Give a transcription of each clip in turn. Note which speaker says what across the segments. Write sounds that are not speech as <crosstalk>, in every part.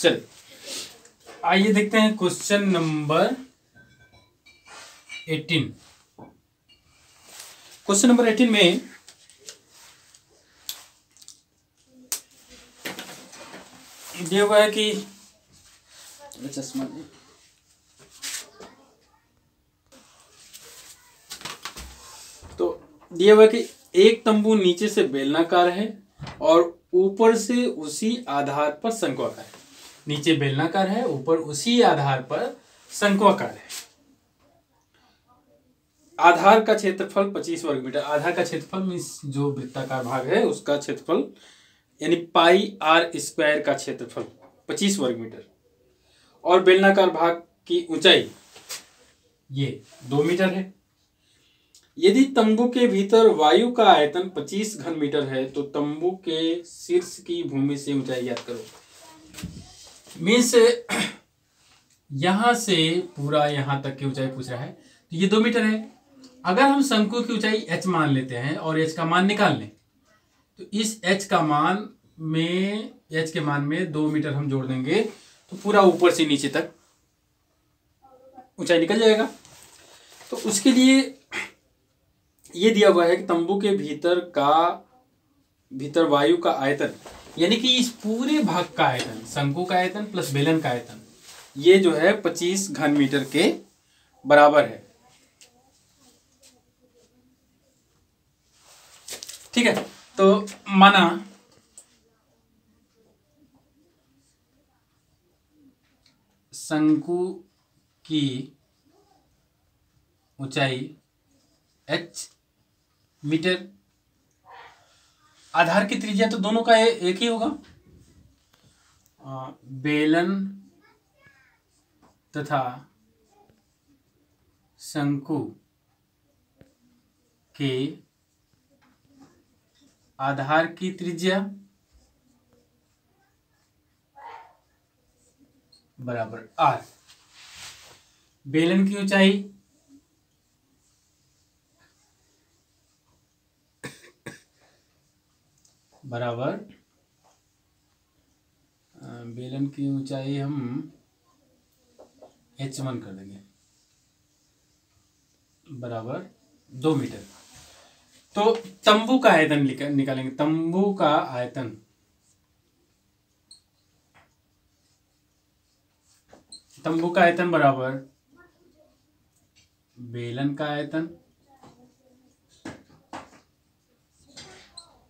Speaker 1: चलिए। आइए देखते हैं question number eighteen. Question number eighteen में दिया हुआ है कि चश्मा तो दिया हुआ है कि एक तंबू नीचे से बेलनाकार है और ऊपर से उसी आधार पर शंक्वाकार है। नीचे बेलनाकार है, ऊपर उसी आधार पर शंक्वाकार है। आधार का क्षेत्रफल 25 वर्ग मीटर। आधार का क्षेत्रफल मीन्स जो वृत्ताकार भाग है, उसका क्षेत्रफल यानी पाई आर स्क्वायर का क्षेत्रफल 25 वर्ग मीटर। और बेलनाकार भाग की ऊंचाई, ये दो मीटर है। यदि तंबू के भीतर वायु का आयतन 25 घन मीटर है तो तंबू के शीर्ष की भूमि से ऊंचाई याद करो। मीन्स <coughs> यहाँ से पूरा यहाँ तक की ऊंचाई पूछ रहा है। तो ये दो मीटर है। अगर हम शंकु की ऊंचाई एच मान लेते हैं और एच का मान निकाल लें तो इस एच का मान में एच के मान में दो मीटर हम जोड़ देंगे तो पूरा ऊपर से नीचे तक ऊंचाई निकल जाएगा। तो उसके लिए ये दिया हुआ है कि तंबू के भीतर का, भीतर वायु का आयतन यानी कि इस पूरे भाग का आयतन, शंकु का आयतन प्लस बेलन का आयतन, ये जो है पच्चीस घन मीटर के बराबर है। ठीक है? तो माना शंकु की ऊंचाई एच मीटर आधार की त्रिज्या तो दोनों का एक ही होगा। बेलन तथा शंकु के आधार की त्रिज्या बराबर आर। बेलन की ऊंचाई बराबर। बेलन की ऊंचाई हम एच वन कर देंगे। बराबर दो मीटर। तो तंबू का आयतन निकालेंगे। तंबू का आयतन। तंबू का आयतन बराबर बेलन का आयतन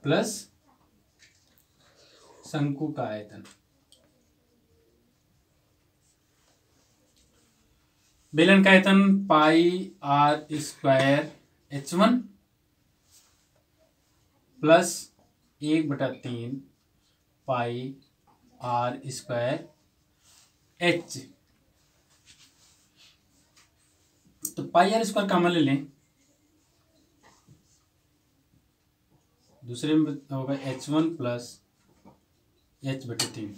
Speaker 1: प्लस शंकु का आयतन बेलन का आयतन pi R square H one plus एक बटा तीन पाई आर स्क्वायर एच। तो पाई आर स्क्वायर कॉमन ले लें। दूसरे में होगा एच वन प्लस एच बटे तीन।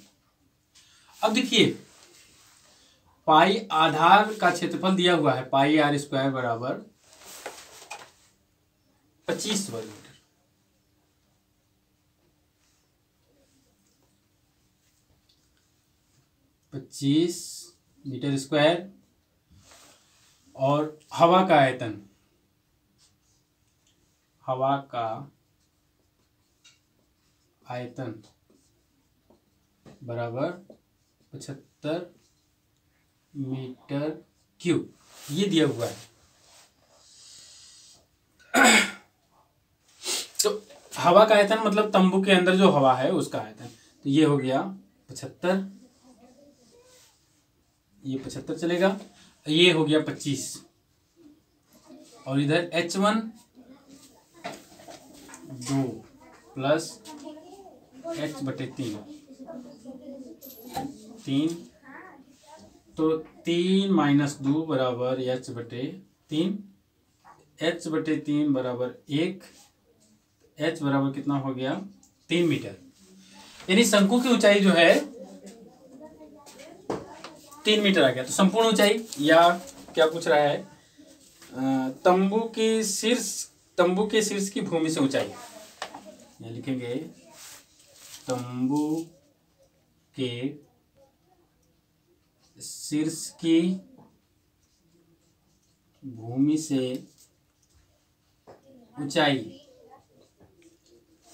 Speaker 1: अब देखिए, पाई आधार का क्षेत्रफल दिया हुआ है, पाई आर स्क्वायर बराबर पच्चीस वर्ग मीटर। पच्चीस मीटर स्क्वायर और हवा का आयतन। हवा का आयतन बराबर पचहत्तर मीटर क्यूब। ये दिया हुआ है। तो हवा का आयतन मतलब तंबू के अंदर जो हवा है, उसका आयतन। तो ये हो गया पचहत्तर। ये पचहत्तर चलेगा। ये हो गया पच्चीस। और इधर एच वन दो प्लस एच बटे तीन। तीन तो तीन माइनस दो बराबर एच बटे तीन, एच बटे तीन बराबर एक, एच बराबर कितना हो गया तीन मीटर। यानी शंकु की ऊंचाई जो है, तीन मीटर आ गया। तो संपूर्ण ऊंचाई, या क्या पूछ रहा है? तंबू के शीर्ष, तंबू के शीर्ष की भूमि से ऊंचाई। लिखेंगे, तंबू के शीर्ष की भूमि से ऊंचाई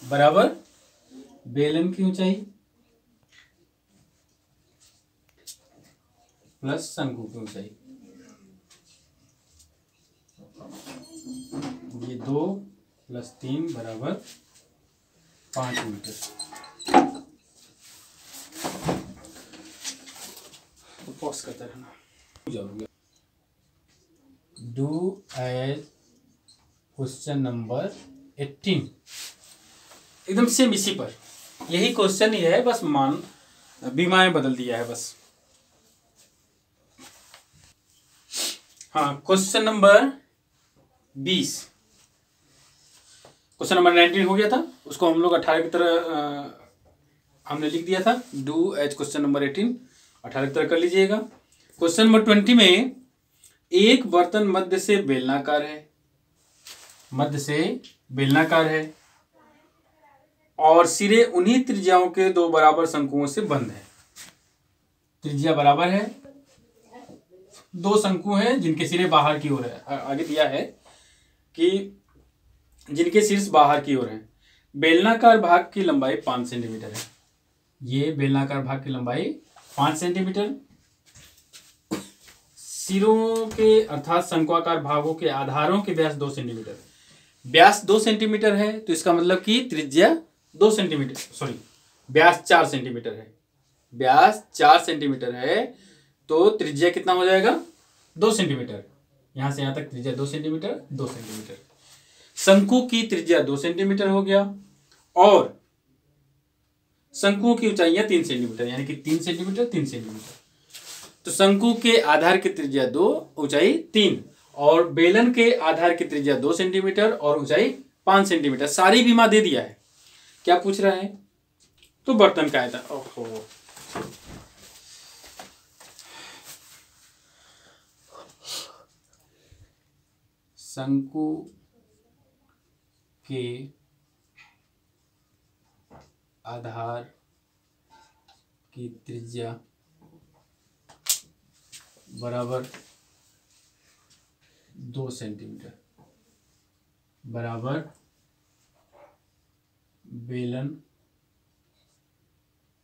Speaker 1: बराबर बेलन की ऊंचाई प्लस शंकु की ऊंचाई। ये दो प्लस तीन बराबर पाँच मीटर। तो पॉज करते रहना do as question number eighteen एकदम सेम इसी पर। यही क्वेश्चन ही है बस मान बीमाएँ बदल दिया है बस। हाँ क्वेश्चन नंबर बीस। क्वेश्चन नंबर नाइनटीन हो गया था उसको हम लोग अठारह की तरह हमने लिख दिया था। Do as question number eighteen अठारह तरह कर लीजिएगा। क्वेश्चन नंबर ट्वेंटी में एक बर्तन मध्य से बेलनाकार है। मध्य से बेलनाकार है। और सिरे उन्हीं त्रिज्याओं के दो बराबर शंकुओं से बंद है। त्रिज्या बराबर है। दो शंकु हैं जिनके सिरे बाहर की ओर है। आगे दिया है कि जिनके शीर्ष बाहर की ओर है। बेलनाकार भाग की लंबाई पाँच सेंटीमीटर है। ये बेलनाकार भाग की लंबाई पाँच सेंटीमीटर। सिरों के, अर्थात शंकुआकार भागों के आधारों के व्यास दो सेंटीमीटर। व्यास दो सेंटीमीटर है तो इसका मतलब कि त्रिज्या दो सेंटीमीटर सॉरी व्यास चार सेंटीमीटर है। व्यास चार सेंटीमीटर है तो त्रिज्या कितना हो जाएगा? दो सेंटीमीटर। यहाँ से यहाँ तक त्रिज्या दो सेंटीमीटर दो सेंटीमीटर। शंकु की त्रिज्या दो सेंटीमीटर हो गया, और शंकुओं की ऊंचाइयाँ तीन सेंटीमीटर, यानी कि तीन सेंटीमीटर तीन सेंटीमीटर। तो शंकु के आधार की त्रिज्या दो, ऊंचाई तीन, और बेलन के आधार की त्रिज्या दो सेंटीमीटर और ऊंचाई पाँच सेंटीमीटर। सारी बीमा दे दिया है। क्या पूछ रहा है? तो बर्तन का आयतन। ओहो। शंकु के आधार की त्रिज्या बराबर दो सेंटीमीटर, बराबर बेलन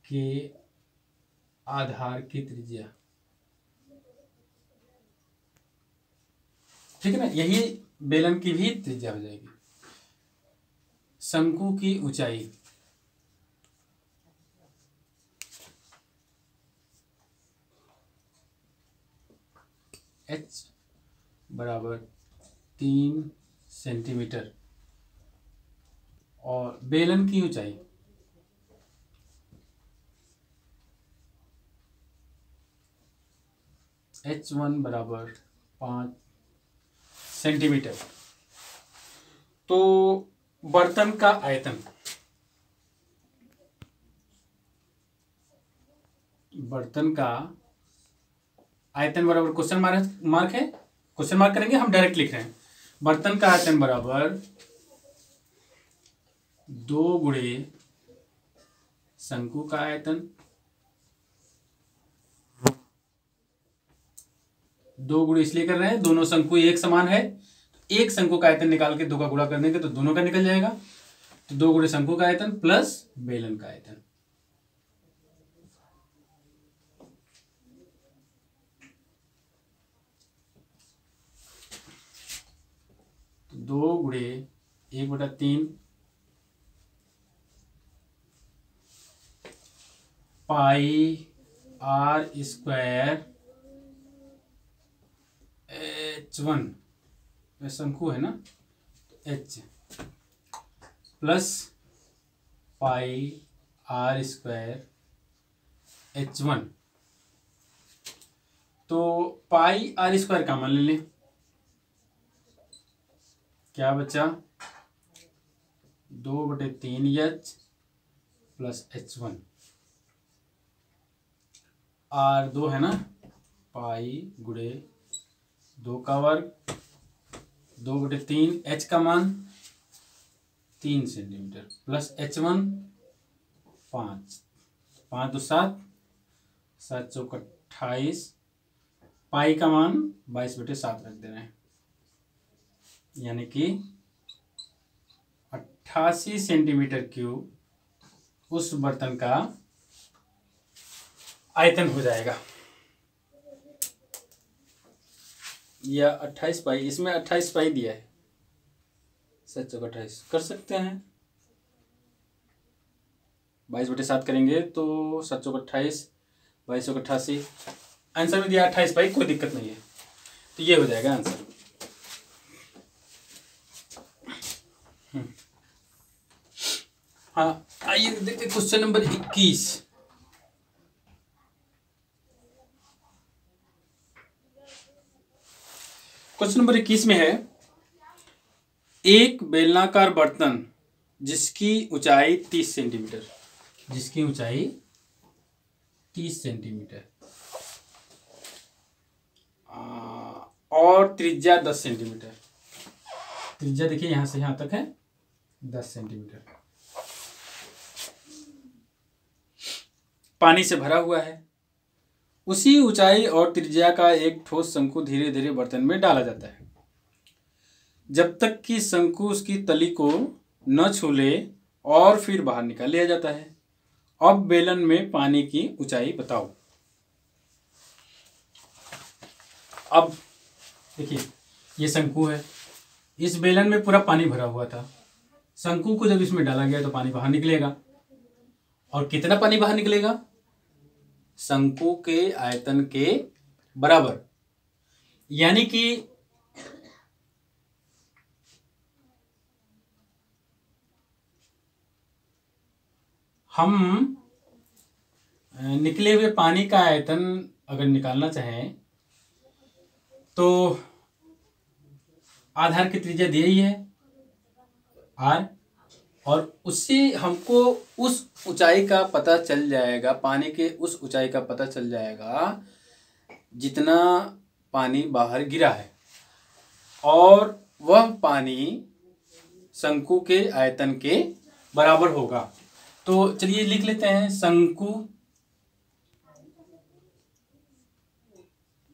Speaker 1: के आधार की त्रिज्या। ठीक है ना? यही बेलन की भी त्रिज्या हो जाएगी। शंकु की ऊंचाई एच बराबर तीन सेंटीमीटर। और बेलन की ऊंचाई। एच वन बराबर पाँच सेंटीमीटर। तो बर्तन का आयतन। बर्तन का आयतन बराबर क्वेश्चन मार्क है क्वेश्चन मार्क करेंगे, हम डायरेक्ट लिख रहे हैं। बर्तन का आयतन बराबर दो गुड़े शंकु का आयतन, दो गुड़े इसलिए कर रहे हैं, दोनों शंकु एक समान है। एक शंकु का आयतन निकाल के दो का गुड़ा कर देंगे तो दोनों का निकल जाएगा। तो दो गुड़े शंकु का आयतन प्लस बेलन का आयतन। दो गुणे एक बटा तीन, pi R square H one. शंकु है ना H. Plus pi R square H one. तो पाई आर स्क्वायर का मान ले लें। क्या बचा? दो बटे तीन H plus H one R दो है ना? पाई गुड़े दो का वर्ग, दो बटे तीन एच का मान तीन सेंटीमीटर प्लस एच वन पाँच। पाँच दो सात सात चौक अट्ठाईस। पाई का मान बाईस बटे सात रख दे रहे हैं। यानी कि अट्ठासी सेंटीमीटर क्यूब उस बर्तन का आयतन हो जाएगा। या अट्ठाईस पाई, इसमें अट्ठाईस पाई दिया है। सच अट्ठाईस कर सकते हैं। बाईस बटे सात करेंगे तो सात चौक अट्ठाईस, बाईस सौ अट्ठासी। आंसर में दिया अट्ठाईस पाई, कोई दिक्कत नहीं है। तो ये हो जाएगा आंसर। हाँ आइए देखते क्वेश्चन नंबर इक्कीस। क्वेश्चन नंबर इक्कीस में है, एक बेलनाकार बर्तन जिसकी ऊंचाई तीस सेंटीमीटर। जिसकी ऊंचाई तीस सेंटीमीटर। और त्रिज्या दस सेंटीमीटर। त्रिज्या देखिए, यहाँ से यहाँ तक है, दस सेंटीमीटर। पानी से भरा हुआ है। उसी ऊंचाई और त्रिज्या का एक ठोस शंकु धीरे धीरे बर्तन में डाला जाता है। जब तक कि शंकु उसकी तली को न छू ले और फिर बाहर निकाल लिया जाता है। अब बेलन में पानी की ऊंचाई बताओ। अब देखिए, ये शंकु है। इस बेलन में पूरा पानी भरा हुआ था। शंकु को जब इसमें डाला गया तो पानी बाहर निकलेगा। और कितना पानी बाहर निकलेगा? शंकु के आयतन के बराबर। यानी कि हम निकले हुए पानी का आयतन अगर निकालना चाहें तो आधार की त्रिज्या दी ही है आर। और उससे हमको उस ऊंचाई का पता चल जाएगा, पानी के उस ऊंचाई का पता चल जाएगा, जितना पानी बाहर गिरा है। और वह पानी शंकु के आयतन के बराबर होगा। तो चलिए लिख लेते हैं, शंकु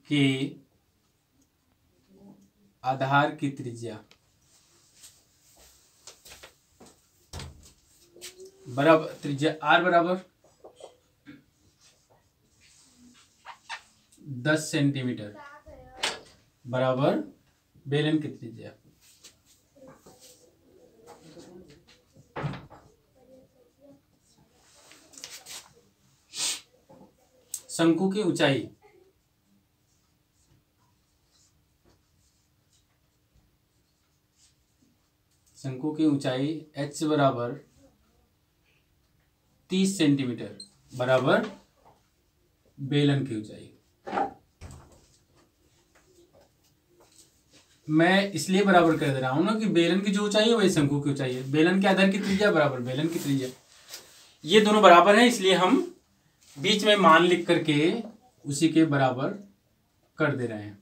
Speaker 1: के आधार की त्रिज्या। बराबर, त्रिज्या आर बराबर दस सेंटीमीटर। बराबर बेलन की त्रिज्या। शंकु की ऊंचाई। शंकु की ऊंचाई एच बराबर तीस सेंटीमीटर बराबर बेलन की ऊंचाई। मैं इसलिए बराबर कर दे रहा हूँ ना कि बेलन की जो ऊंचाई है, वही शंकु की ऊंचाई है। बेलन के आधार की त्रिज्या बराबर, बेलन की त्रिज्या। ये दोनों बराबर हैं, इसलिए हम बीच में मान लिख करके उसी के बराबर कर दे रहे हैं।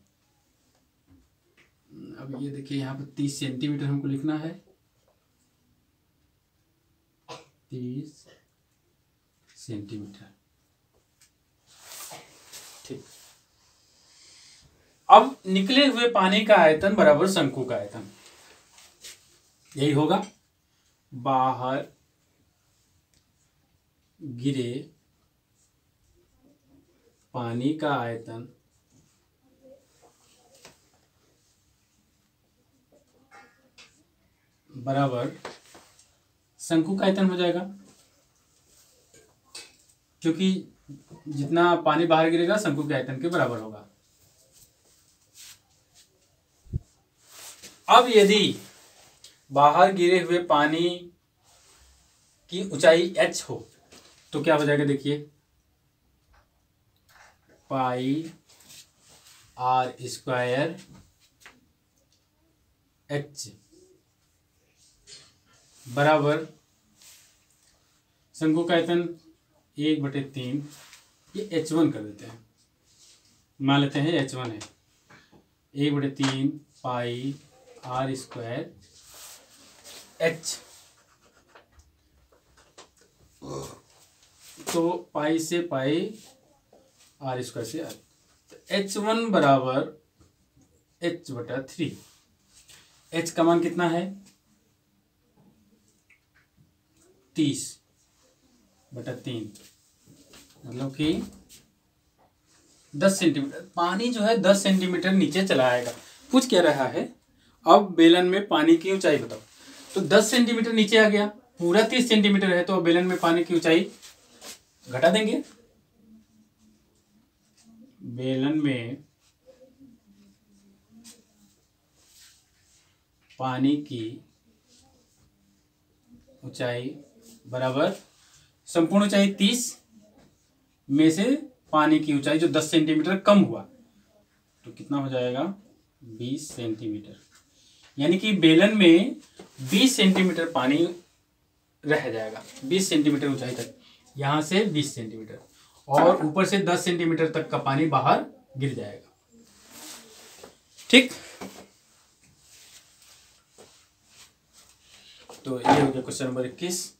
Speaker 1: अब ये देखिए, यहाँ पर तीस सेंटीमीटर हमको लिखना है। तीस सेंटीमीटर ठीक। अब निकले हुए पानी का आयतन बराबर शंकु का आयतन। यही होगा। बाहर गिरे पानी का आयतन। बराबर शंकु का आयतन हो जाएगा। क्योंकि जितना पानी बाहर गिरेगा शंकु के आयतन के बराबर होगा। अब यदि बाहर गिरे हुए पानी की ऊंचाई एच हो तो क्या हो जाएगा देखिए? पाई आर स्क्वायर एच बराबर शंकु का आयतन एक बटे तीन, ये एच वन कर देते हैं। मान लेते हैं एच वन है। एक बटे तीन पाई आर स्क्वायर एच तो पाई से पाई आर स्क्वायर से आर तो एच वन बराबर एच बटा थ्री एच का मान कितना है? तीस। बटा तीन। मतलब कि दस सेंटीमीटर, पानी जो है दस सेंटीमीटर नीचे चला आएगा। पूछ क्या रहा है? अब बेलन में पानी की ऊंचाई बताओ। तो दस सेंटीमीटर नीचे आ गया, पूरा तीस सेंटीमीटर है तो अब बेलन में पानी की ऊंचाई घटा देंगे। बेलन में पानी की ऊंचाई बराबर संपूर्ण ऊंचाई तीस में से पानी की ऊंचाई जो दस सेंटीमीटर कम हुआ तो कितना हो जाएगा? बीस सेंटीमीटर। यानी कि बेलन में बीस सेंटीमीटर पानी रह जाएगा, बीस सेंटीमीटर ऊंचाई तक। यहाँ से बीस सेंटीमीटर। और ऊपर से दस सेंटीमीटर तक का पानी बाहर गिर जाएगा। ठीक? तो ये हो गया क्वेश्चन नंबर इक्कीस।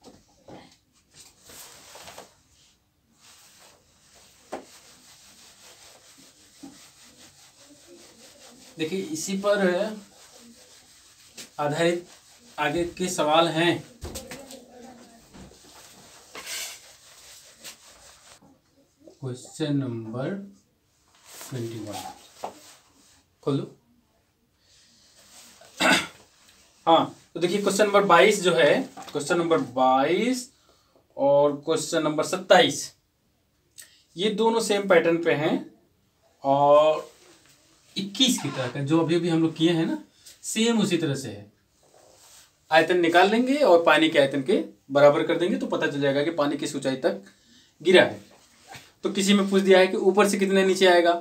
Speaker 1: देखिए, इसी पर आधारित आगे के सवाल हैं। Question number twenty one. खोलो। हाँ तो देखिए, क्वेश्चन नंबर बाईस जो है, क्वेश्चन नंबर बाईस और क्वेश्चन नंबर सत्ताईस, ये दोनों सेम पैटर्न पे हैं और इक्कीस की तरह का जो अभी अभी हम लोग किए हैं ना सेम उसी तरह से है। आयतन निकाल लेंगे और पानी के आयतन के बराबर कर देंगे तो पता चल जाएगा कि पानी किस ऊंचाई तक गिरा है। तो किसी में पूछ दिया है कि ऊपर से कितने नीचे आएगा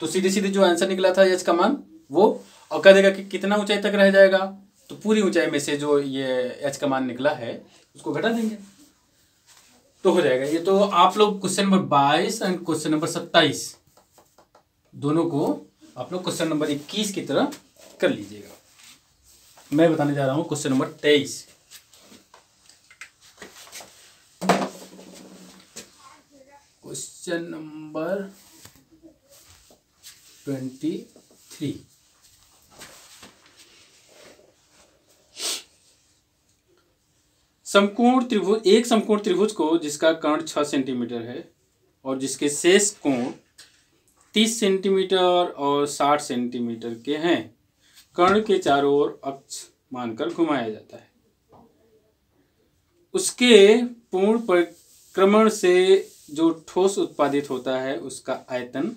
Speaker 1: तो सीधे सीधे जो आंसर निकला था एच का मान वो और कह देगा कि कितना ऊंचाई तक रह जाएगा तो पूरी ऊंचाई में से जो ये एच का मान निकला है, उसको घटा देंगे। तो हो जाएगा। ये तो आप लोग क्वेश्चन नंबर बाईस एंड क्वेश्चन नंबर सत्ताईस, दोनों को आप लोग क्वेश्चन नंबर इक्कीस की तरह कर लीजिएगा। मैं बताने जा रहा हूँ क्वेश्चन नंबर तेईस। Question number twenty three. समकोण त्रिभुज, एक समकोण त्रिभुज को जिसका कर्ण छह सेंटीमीटर है और जिसके शेष कोण तीस सेंटीमीटर और साठ सेंटीमीटर के हैं। कर्ण के चारों ओर अक्ष मानकर घुमाया जाता है। उसके पूर्ण परिक्रमण से जो ठोस उत्पादित होता है, उसका आयतन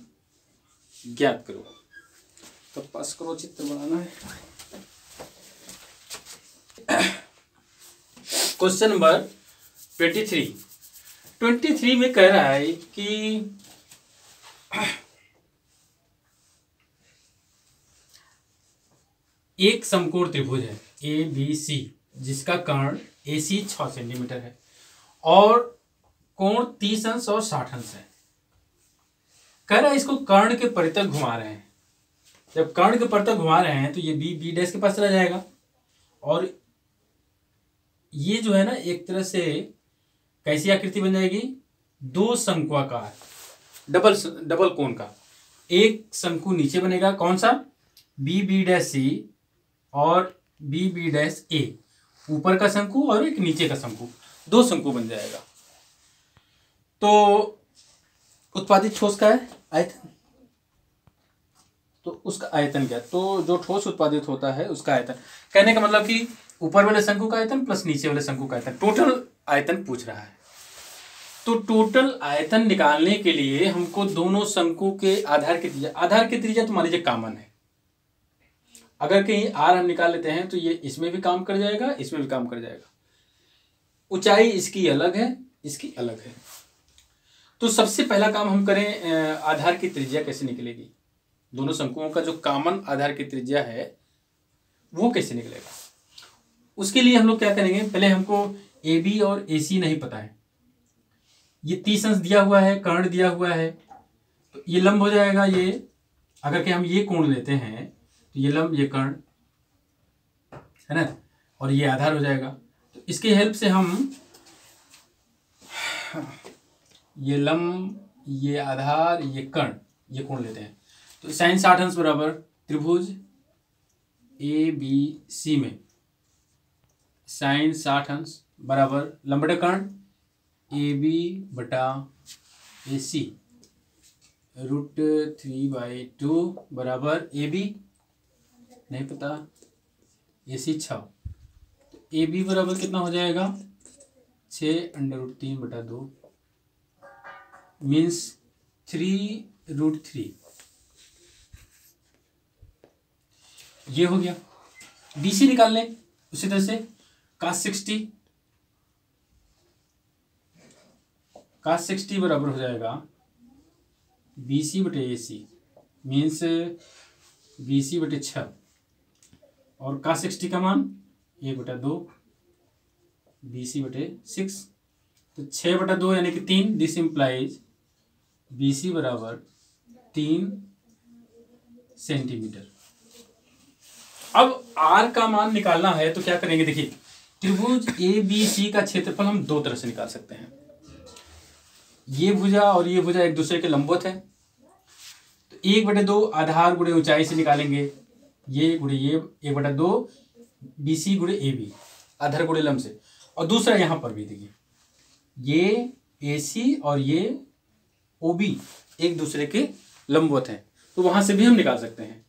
Speaker 1: ज्ञात करो। तो पास करो चित्र बनाना है। Question number twenty three. Twenty three में कह रहा है कि एक समकोण त्रिभुज है ए बी सी जिसका कर्ण ए सी छ सेंटीमीटर है और कोण तीस अंश और साठ अंश है। कह रहा है इसको कर्ण के परितक घुमा रहे हैं। जब कर्ण के परितक घुमा रहे हैं तो ये बी बी डैश के पास चला जाएगा और ये जो है ना, एक तरह से कैसी आकृति बन जाएगी? दो शंकुआकार डबल डबल कोण का। एक शंकु नीचे बनेगा, कौन सा? बी बी डैश सी और बी बी डैश ए। ऊपर का शंकु और एक नीचे का शंकु। दो शंकु बन जाएगा। तो उत्पादित ठोस का है? आयतन। तो उसका आयतन क्या? तो जो ठोस उत्पादित होता है, उसका आयतन। कहने का मतलब कि ऊपर वाले शंकु का आयतन प्लस नीचे वाले शंकु का आयतन। टोटल आयतन पूछ रहा है। तो टोटल आयतन निकालने के लिए हमको दोनों शंकु के आधार की त्रिज्या आधार की त्रिज्या तो मान लीजिए कामन है। अगर कहीं आर हम निकाल लेते हैं तो ये इसमें भी काम कर जाएगा, इसमें भी काम कर जाएगा। ऊंचाई इसकी अलग है, इसकी अलग है। तो सबसे पहला काम हम करें आधार की त्रिज्या कैसे निकलेगी? दोनों शंकुओं का जो कॉमन आधार की त्रिज्या है, वो कैसे निकलेगा? उसके लिए हम लोग क्या करेंगे, पहले हमको ए बी और ए सी नहीं पता है। ये तीस अंश दिया हुआ है, कर्ण दिया हुआ है तो ये लंब हो जाएगा ये। अगर के हम ये कोण लेते हैं ये लंब, ये कर्ण, है ना? और ये आधार हो जाएगा। तो इसके हेल्प से हम ये लंब, ये आधार, ये कर्ण, ये कोण लेते हैं। तो साइन साठ अंश बराबर त्रिभुज ए बी सी में साइन साठ अंश बराबर लंबड़े कर्ण ए बी बटा A C root three by two बराबर ए बी नहीं पता। ए सी छ ए बी बराबर कितना हो जाएगा? छ अंडर रूट तीन बटा दो। मीन्स थ्री रूट थ्री ये हो गया। बी सी निकाल लें उसी तरह से। कास सिक्सटी कास सिक्सटी बराबर हो जाएगा बी सी बटे ए सी मीन्स बी सी बटे छ और कास सिक्सटी का मान एक बटा दो, बी सी बटे सिक्स तो छः बटा दो यानी कि तीन दिस इम्प्लाइज बी सी बराबर तीन सेंटीमीटर अब आर का मान निकालना है तो क्या करेंगे, देखिए, त्रिभुज ए, बी, सी का क्षेत्रफल हम दो तरह से निकाल सकते हैं। ये भुजा और ये भुजा एक दूसरे के लंबवत है। तो एक बटे दो आधार गुड़े ऊंचाई से निकालेंगे। ये गुड़े ये, एक बटा दो, बी सी गुड़े ए बी, आधार गुड़े लंब से। और दूसरा यहाँ पर भी देखिए, ये ए सी और ये ओ बी एक दूसरे के लंबवत हैं तो वहाँ से भी हम निकाल सकते हैं।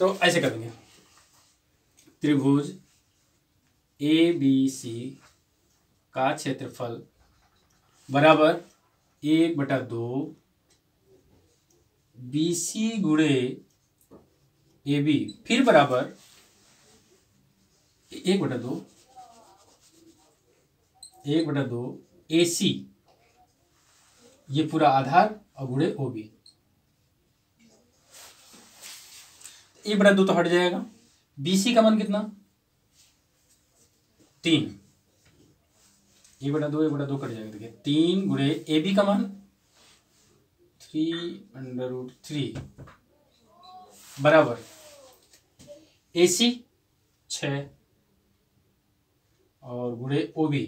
Speaker 1: तो ऐसे करेंगे त्रिभुज ए बी सी का क्षेत्रफल बराबर एक बटा दो, बी सी गुड़े ए बी, फिर बराबर एक बटा दो, एक बटा दो ए सी। ये पूरा आधार और गुड़े ओ बी। ए बटा दो तो हट जाएगा। बी सी का मान कितना? तीन। ए बटा दो, ए बटा दो कट जाएगा। देखिए, तीन गुड़े ए बी का मान थ्री अंडर रूट थ्री। बराबर। ए सी छ और गुड़े ओ बी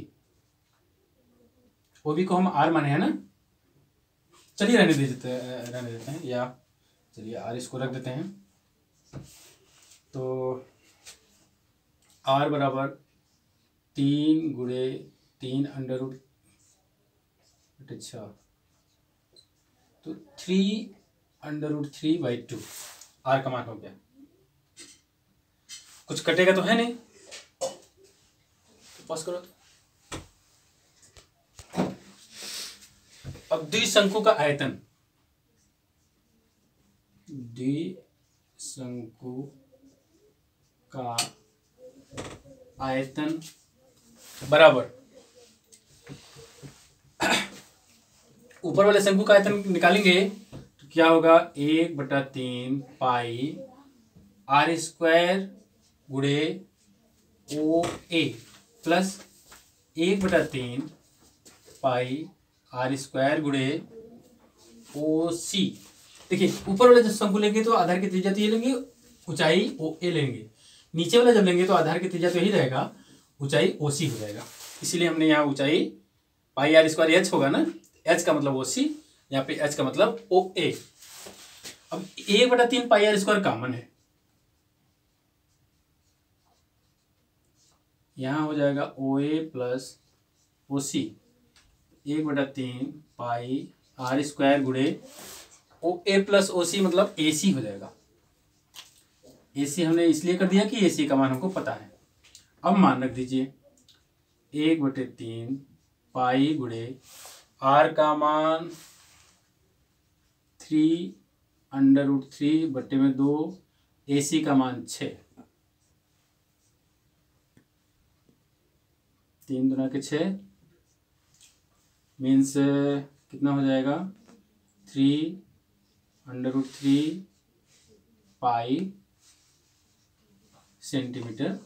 Speaker 1: ओ बी को हम आर माने हैं ना? चलिए रहने देते रहने देते हैं। या, चलिए आर इसको रख देते हैं। तो आर बराबर तीन गुड़े, तीन अंडर रूट अच्छा तो three under root three by two R का मान हो गया। कुछ कटेगा तो है नहीं। तो पास करो तो। अब द्विशंकु का आयतन। द्विशंकु का आयतन बराबर। ऊपर वाले शंकु का आयतन निकालेंगे तो क्या होगा? एक बटा तीन पाई आर स्क्वायर गुड़े, ओ, ए प्लस एक बटा तीन पाई आर स्क्वायर गुड़े, ओ सी देखिए, ऊपर वाले जब शंकु लेंगे तो आधार की त्रिज्या तो ये लेंगे, ऊंचाई ओ ए लेंगे। नीचे वाला जब लेंगे तो आधार की त्रिज्या तो यही रहेगा, ऊंचाई ओ सी हो जाएगा। इसीलिए हमने यहाँ ऊंचाई पाई आर स्क्वायर एच होगा ना? एच का मतलब ओ सी यहाँ पे एच का मतलब ओ ए अब एक बटा तीन पाई आर स्क्वायर कॉमन है। यहाँ हो जाएगा ओ ए प्लस ओ सी एक बटा तीन पाई आर स्क्वायर गुड़े ओ ए प्लस ओ सी मतलब ए सी हो जाएगा। ए सी हमने इसलिए कर दिया कि ए सी का मान हमको पता है। अब मान रख दीजिए। एक बटे तीन पाई गुड़े आर का मान थ्री अंडर रूट थ्री बटे में दो ए सी का मान छ तीन दुना के छः मीन्स कितना हो जाएगा? Three under root three pi centimetre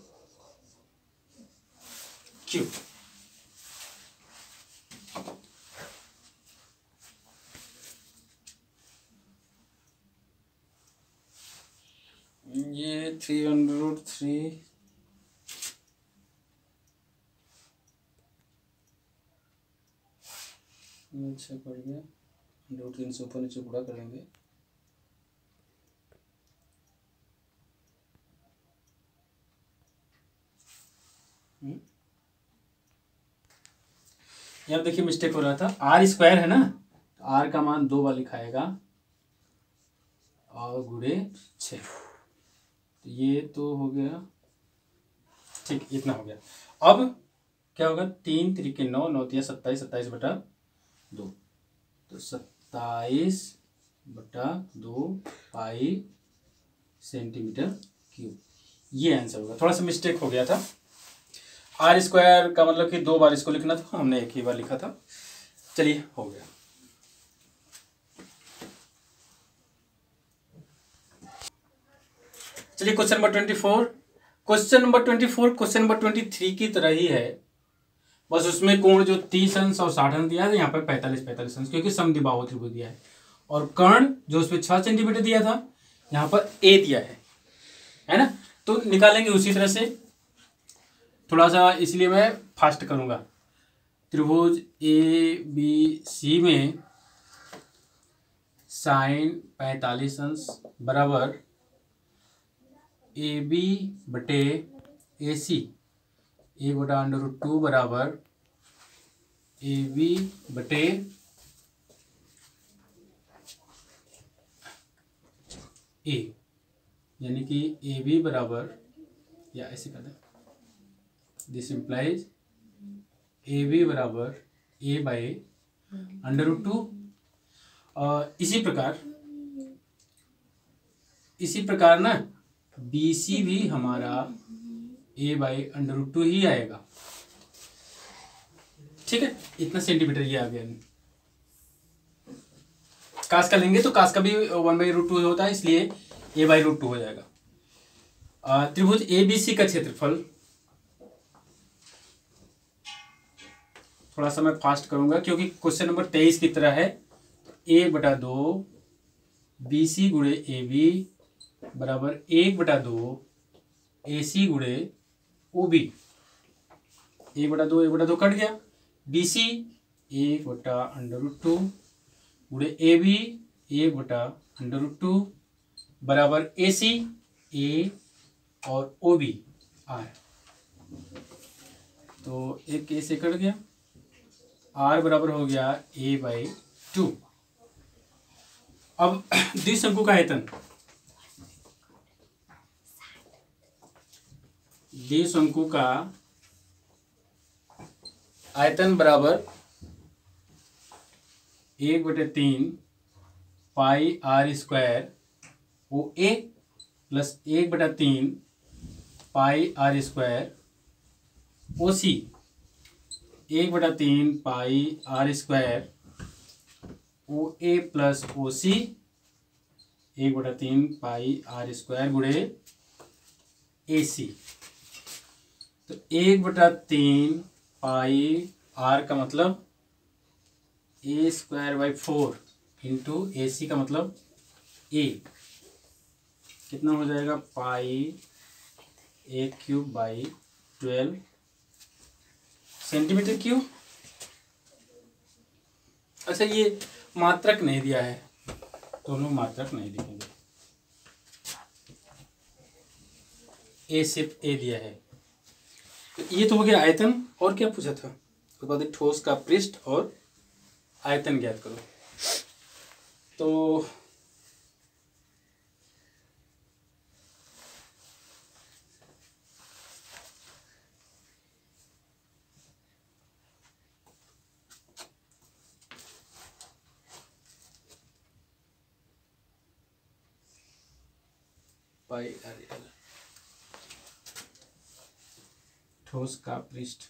Speaker 1: cube ये थ्री अंडर रूट थ्री अच्छा पड़ गया रूट तीन से ऊपर नीचे पूरा कर लेंगे हम्म। यहाँ देखिए मिस्टेक हो रहा था। आर स्क्वायर है ना? तो आर का मान दो बार लिखाएगा। और गुड़े छ तो ये तो हो गया। ठीक, इतना हो गया। अब क्या होगा? तीन तरीके नौ नौ तिया सत्ताईस सत्ताईस बटा दो। तो सत्ताईस बटा दो पाई सेंटीमीटर क्यूब। ये आंसर होगा। थोड़ा सा मिस्टेक हो गया था। आर स्क्वायर का मतलब कि दो बार इसको लिखना था, हमने एक ही बार लिखा था। चलिए, हो गया। चलिए question number twenty four question number twenty four question number twenty three की तरह ही है। बस उसमें कोण जो तीस अंश और साठ अंश दिया था यहाँ पर पैंतालीस पैंतालीस अंश, क्योंकि समदिबाहु त्रिभुज दिया है। और कर्ण जो उसमें छह सेंटीमीटर दिया था, यहाँ पर ए दिया है। है ना? तो निकालेंगे उसी तरह से। थोड़ा सा इसलिए मैं फास्ट करूँगा। त्रिभुज ए बी सी में साइन पैंतालीस अंश बराबर ए बी बटे ए सी ए बटा अंडर रूट टू बराबर ए बी बटे ए, यानी कि ए बी बराबर, या ऐसे कर दें। दिस इम्प्लाइज ए बी बराबर A by under root two. इसी प्रकार इसी प्रकार ना बी सी भी हमारा A by under root two ही आएगा। ठीक है? इतना सेंटीमीटर ये आ गया। कास का लेंगे तो कास का भी वन बाई रूट टू होता है, इसलिए ए बाई रूट टू हो जाएगा। त्रिभुज ए बी सी का क्षेत्रफल। थोड़ा सा मैं फास्ट करूँगा, क्योंकि क्वेश्चन नंबर तेईस की तरह है। ए बटा दो बी सी गुड़े ए बी बराबर एक बटा दो ए सी गुड़े ओ बी एक बटा दो एक बटा दो कट गया। बी सी एक बटा अंडर रूट टू गुड़े ए बी एक बटा अंडर रूट टू बराबर ए सी, ए और ओ बी आर। तो एक ए से कट गया। आर बराबर हो गया ए बाई टू। अब <coughs> द्विशंकु का आयतन। द्विशंकु का आयतन बराबर एक बटे तीन pi R square O A plus एक बटा तीन पाई आर स्क्वायर ओ सी। एक बटा तीन pi R square O A plus O C. एक बटा तीन पाई आर स्क्वायर गुड़े ए सी। तो एक बटा तीन पाई आर का मतलब A square by four into A C का मतलब ए। कितना हो जाएगा? Pi A cube by twelve. Centimetre cube? अच्छा ये मात्रक नहीं दिया है। तो मात्रक नहीं लिखेंगे ए सिर्फ़ ए दिया है। तो ये तो हो गया आयतन, और क्या पूछा था? उसके बाद ठोस का पृष्ठ और आयतन ज्ञात करो। तो पाई आर एल ठोस का पृष्ठ।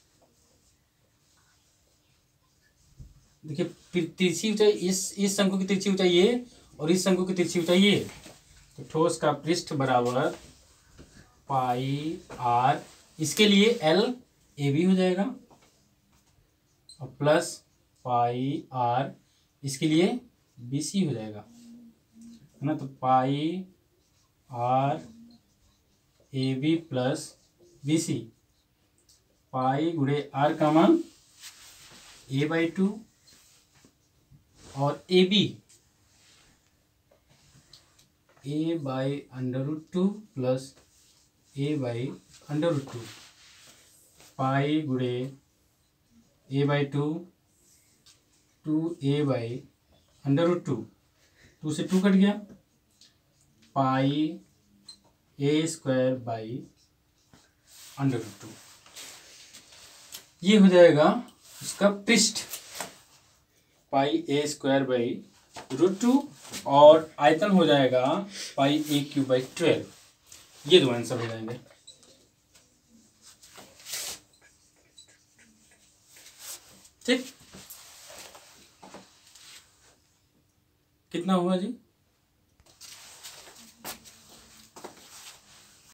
Speaker 1: देखिए तिरछी ऊंचाई, इस इस शंकु की तिरछी ऊंचाई ये और इस शंकु की तिरछी ऊंचाई ये। तो ठोस का पृष्ठ बराबर पाई आर। इसके लिए एल ए बी हो जाएगा और प्लस पाई आर इसके लिए बी सी हो जाएगा। है ना? तो pi R A B plus B C pi गुड़े आर का मान ए बाई टू और A B. A by under root two plus A by under root two. Pi गुड़े A by two two A by under root two. Two से two cut गया। Pi A square by under root two. ये हो जाएगा उसका पृष्ठ pi A square by root two और आयतन हो जाएगा pi A cube by twelve. ये दो आंसर हो जाएँगे। ठीक? कितना हुआ जी?